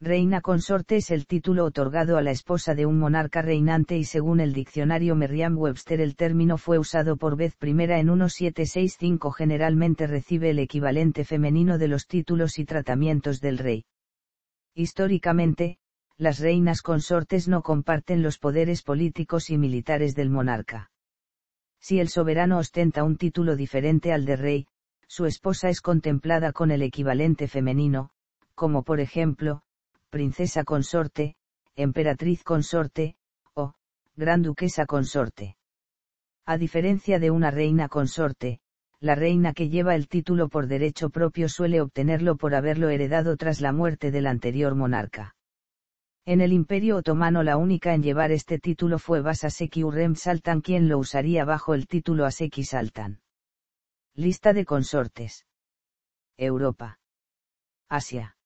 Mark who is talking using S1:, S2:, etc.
S1: Reina consorte es el título otorgado a la esposa de un monarca reinante y según el diccionario Merriam-Webster el término fue usado por vez primera en 1765 generalmente recibe el equivalente femenino de los títulos y tratamientos del rey. Históricamente, las reinas consortes no comparten los poderes políticos y militares del monarca. Si el soberano ostenta un título diferente al de rey, su esposa es contemplada con el equivalente femenino, como por ejemplo, princesa consorte, emperatriz consorte, o, gran duquesa consorte. A diferencia de una reina consorte, la reina que lleva el título por derecho propio suele obtenerlo por haberlo heredado tras la muerte del anterior monarca. En el Imperio Otomano la única en llevar este título fue Basaseki Urrem Saltan quien lo usaría bajo el título Aseki Saltan. Lista de consortes. Europa. Asia.